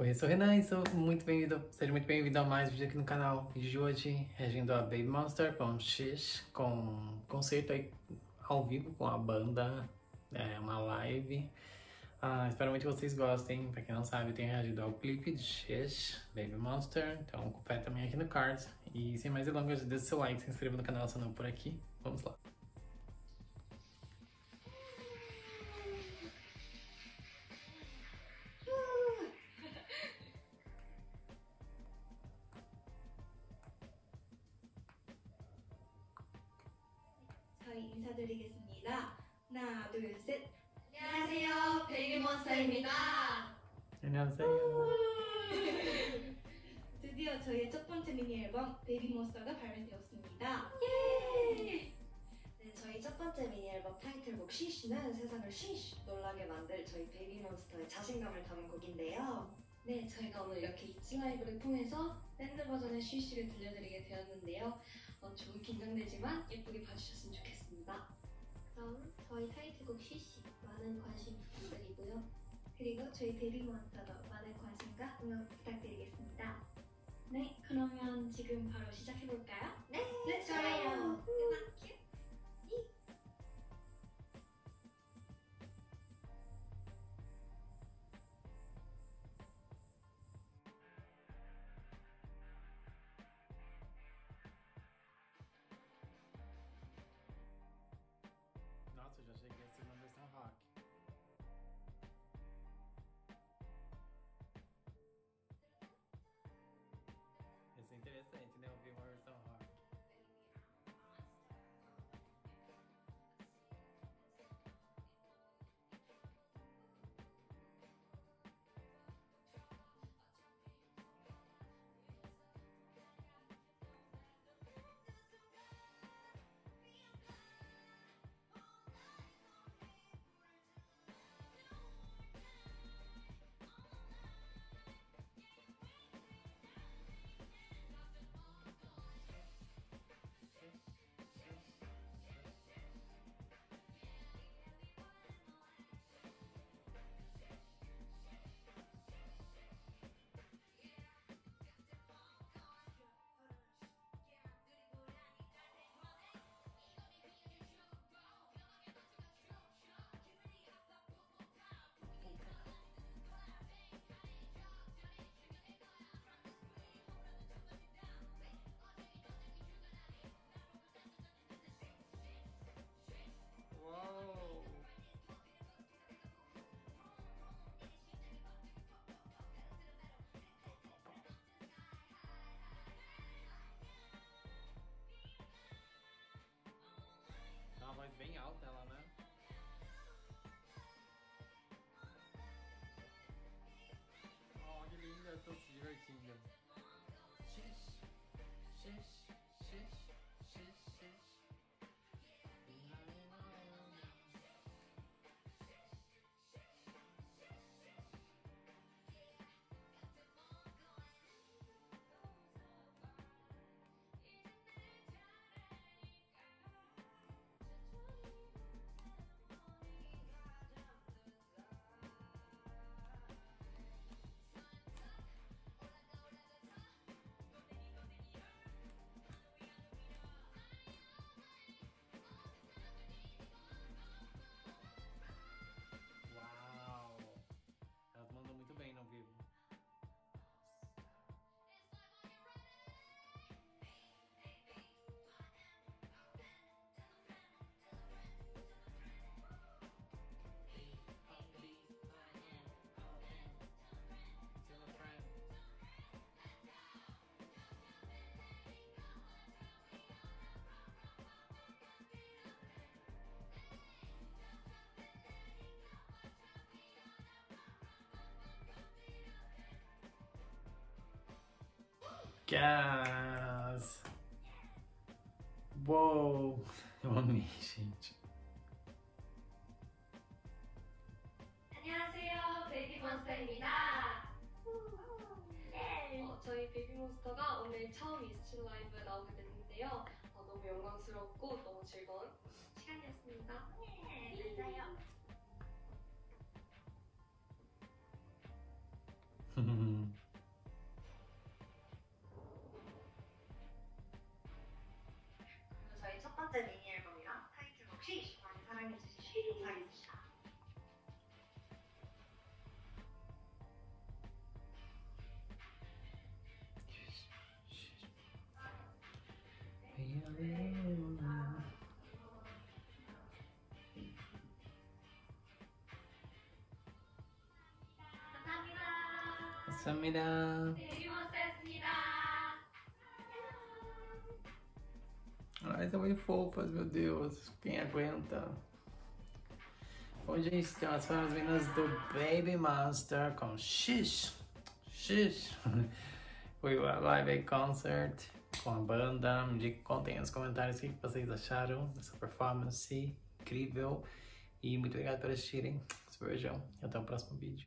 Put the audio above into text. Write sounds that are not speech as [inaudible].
Oi, eu sou o Renan e sou muito bem-vindo, seja muito bem-vindo a mais um vídeo aqui no canal. Vídeo de hoje, reagindo a Baby Monster com X, com concerto aí ao vivo com a banda, é uma live. Ah, espero muito que vocês gostem. Pra quem não sabe, eu tenho reagido ao clipe de X, Baby Monster, então confere também aqui no card. E sem mais delongas, deixe seu like, se inscreva no canal se não por aqui. Vamos lá. 인사드리겠습니다. 하나, 둘, 셋. 안녕하세요, 베이비몬스터입니다. 안녕하세요. [laughs] 드디어 저희의 첫 번째 미니 앨범 베이비몬스터가 발매되었습니다. 네, 저희 첫 번째 미니 앨범 타이틀곡 SHEESH는 세상을 SHEESH 놀라게 만들 저희 베이비몬스터의 자신감을 담은 곡인데요. 네, 저희가 오늘 이렇게 it's Live를 통해서 밴드 버전의 SHEESH를 들려드리게 되었는데요. 어, 좀 긴장되지만 예쁘게 봐주셨으면 좋겠습니다. 그럼 저희 타이틀곡 쉬쉬 많은 관심 부탁드리고요. 그리고 저희 데뷔몬스터도 많은 관심과 응원 부탁드리겠습니다. 네, 그러면 지금 바로 시작해볼까요? 네, 네, 좋아요. out ela, né? Oh, que linda, estou se divertindo. Xix, xix, xix. Gas! Uou! Eu amei, gente. 안녕하세요, 베이비몬스터입니다. 네. 어, 저희 베이비몬스터가 오늘 처음 이스트 라이브 나오게 됐는데요. 어, 너무 영광스럽고 너무 즐거운 시간이었습니다. 네, 맞아요. 감사합니다. 베이비몬스터였습니다. Ai, são muito fofas, meu Deus. Quem aguenta? Bom, gente, então essas foram as meninas do Baby Monster com X. X. Foi o Live Concert com a banda. Me diga- contem nos comentários o que vocês acharam dessa performance incrível. E muito obrigado por assistirem. Um beijão e até o próximo vídeo.